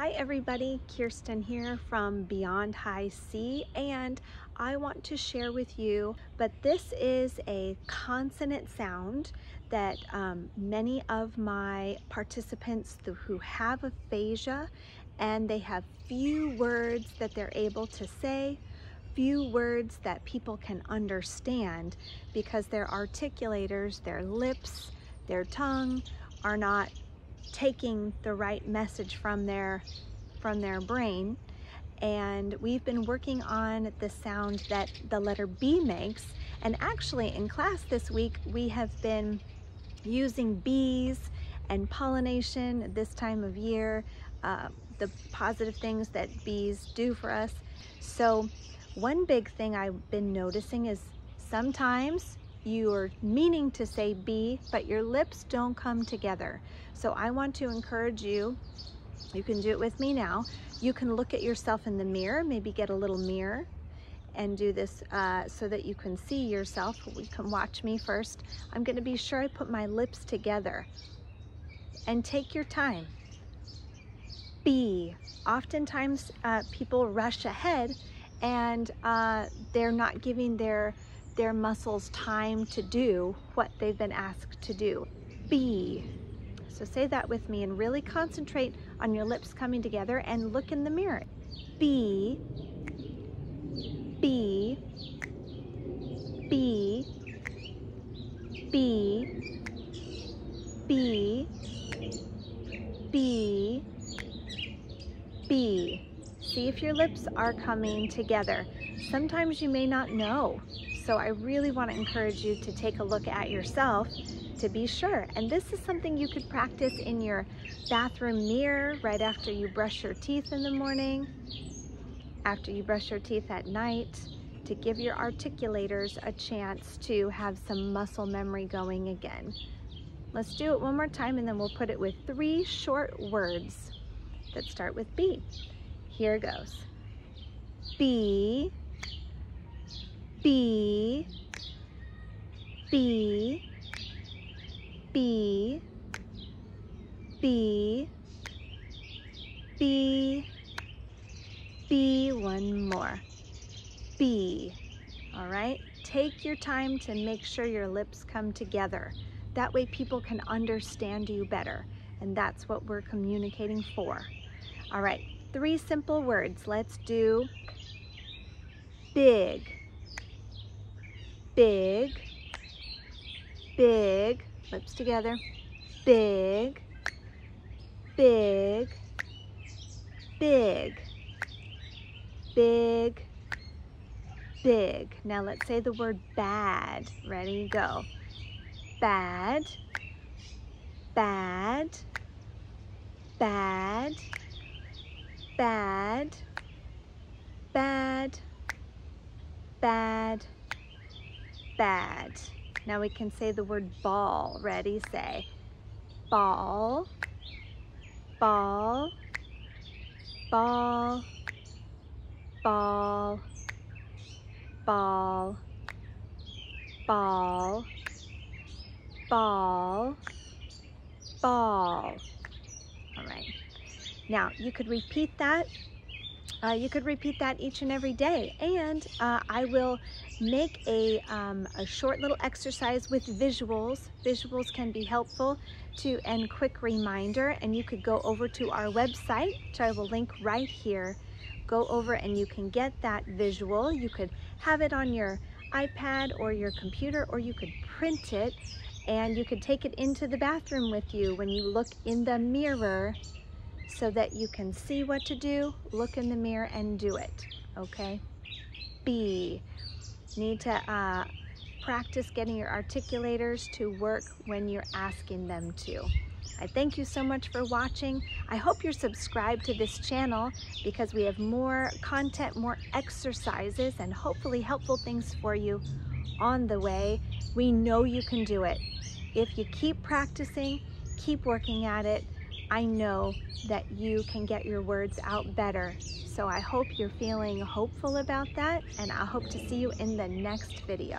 Hi everybody, Kirsten here from Beyond High C and I want to share with you, but this is a consonant sound that um, many of my participants who have aphasia and they have few words that they're able to say, few words that people can understand because their articulators, their lips, their tongue are not taking the right message from their from their brain. And we've been working on the sound that the letter B makes. And actually in class this week we have been using bees and pollination this time of year uh, the positive things that bees do for us. So one big thing I've been noticing is sometimes you're meaning to say be, but your lips don't come together. So I want to encourage you, you can do it with me now. You can look at yourself in the mirror, maybe get a little mirror and do this uh, so that you can see yourself. You can watch me first. I'm gonna be sure I put my lips together and take your time. Be. Oftentimes uh, people rush ahead and uh, they're not giving their their muscles time to do what they've been asked to do. B. So say that with me and really concentrate on your lips coming together and look in the mirror. B, B, B, B, B, B, B. See if your lips are coming together. Sometimes you may not know so I really want to encourage you to take a look at yourself to be sure. And this is something you could practice in your bathroom mirror right after you brush your teeth in the morning, after you brush your teeth at night, to give your articulators a chance to have some muscle memory going again. Let's do it one more time and then we'll put it with three short words that start with B. Here goes. B, B, B, B, B, B, B, one more, B. All right, take your time to make sure your lips come together. That way people can understand you better. And that's what we're communicating for. All right, three simple words. Let's do big big, big, lips together, big, big, big, big, big. Now let's say the word bad. Ready, go. Bad, bad, bad, bad, bad, bad, bad. Now we can say the word ball. Ready? Say ball, ball, ball, ball, ball, ball, ball, ball. All right. Now you could repeat that uh, you could repeat that each and every day. And uh, I will make a, um, a short little exercise with visuals. Visuals can be helpful to and quick reminder. And you could go over to our website, which I will link right here. Go over and you can get that visual. You could have it on your iPad or your computer, or you could print it and you could take it into the bathroom with you when you look in the mirror so that you can see what to do, look in the mirror and do it, okay? B, need to uh, practice getting your articulators to work when you're asking them to. I thank you so much for watching. I hope you're subscribed to this channel because we have more content, more exercises, and hopefully helpful things for you on the way. We know you can do it. If you keep practicing, keep working at it, I know that you can get your words out better. So I hope you're feeling hopeful about that and I hope to see you in the next video.